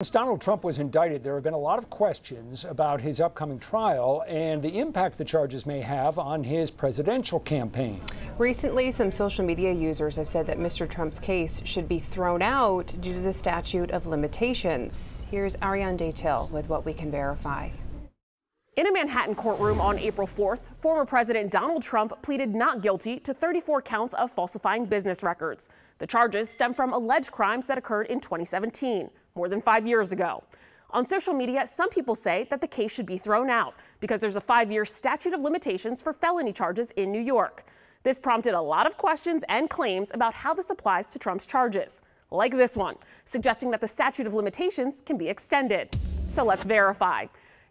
Since Donald Trump was indicted, there have been a lot of questions about his upcoming trial and the impact the charges may have on his presidential campaign. Recently, some social media users have said that Mr. Trump's case should be thrown out due to the statute of limitations. Here's Ariane Datil with what we can verify. In a Manhattan courtroom on April 4th, former President Donald Trump pleaded not guilty to 34 counts of falsifying business records. The charges stem from alleged crimes that occurred in 2017, more than five years ago. On social media, some people say that the case should be thrown out because there's a five year statute of limitations for felony charges in New York. This prompted a lot of questions and claims about how this applies to Trump's charges, like this one, suggesting that the statute of limitations can be extended. So let's verify.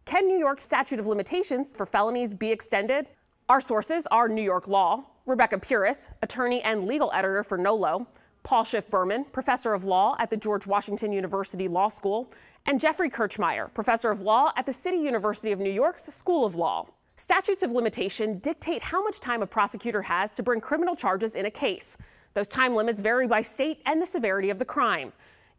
Can New York's statute of limitations for felonies be extended? Our sources are New York law, Rebecca Pirius, attorney and legal editor for NOLO, Paul Schiff Berman, professor of law at the George Washington University Law School, and Jeffrey Kirchmeier, professor of law at the City University of New York's School of Law. Statutes of limitation dictate how much time a prosecutor has to bring criminal charges in a case. Those time limits vary by state and the severity of the crime.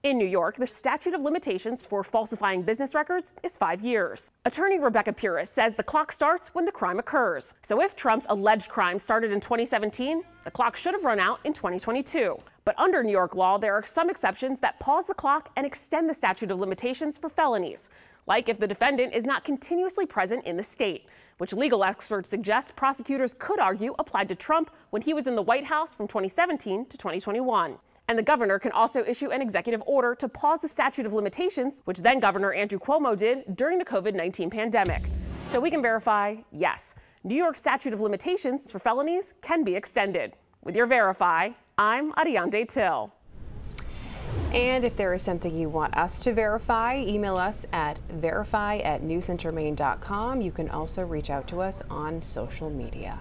In New York, the statute of limitations for falsifying business records is five years. Attorney Rebecca Pirius says the clock starts when the crime occurs. So if Trump's alleged crime started in 2017, the clock should have run out in 2022. But under New York law, there are some exceptions that pause the clock and extend the statute of limitations for felonies, like if the defendant is not continuously present in the state, which legal experts suggest prosecutors could argue applied to Trump when he was in the White House from 2017 to 2021. And the governor can also issue an executive order to pause the statute of limitations, which then Governor Andrew Cuomo did during the COVID 19 pandemic. So we can verify yes, New York's statute of limitations for felonies can be extended. With your Verify, I'm Ariane Datil. And if there is something you want us to verify, email us at verify at newscentermaine.com. You can also reach out to us on social media.